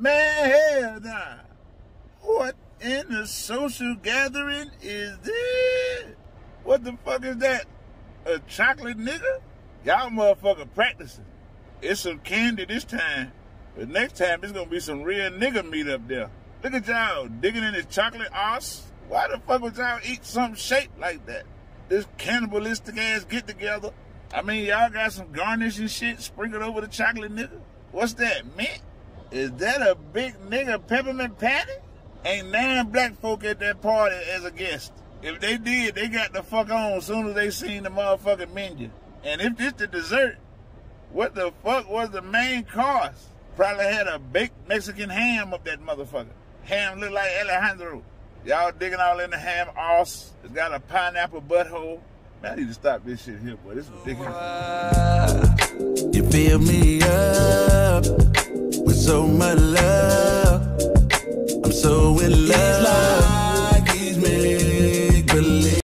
Man, hell nah. What in the social gathering is this? What the fuck is that? A chocolate nigga? Y'all motherfucker practicing. It's some candy this time. But next time it's gonna be some real nigga meat up there. Look at y'all digging in this chocolate ass. Why the fuck would y'all eat something shaped like that? This cannibalistic ass get together. I mean, y'all got some garnish and shit sprinkled over the chocolate nigga. What's that, mint? Is that a big nigga peppermint patty? Ain't nine black folk at that party as a guest. If they did, they got the fuck on as soon as they seen the motherfucking menu. And if this the dessert, what the fuck was the main course? Probably had a baked Mexican ham up that motherfucker. Ham look like Alejandro. Y'all digging all in the ham ass. It's got a pineapple butthole. Man, I need to stop this shit here, boy. This is ridiculous. You fill me up so much love. I'm so in love.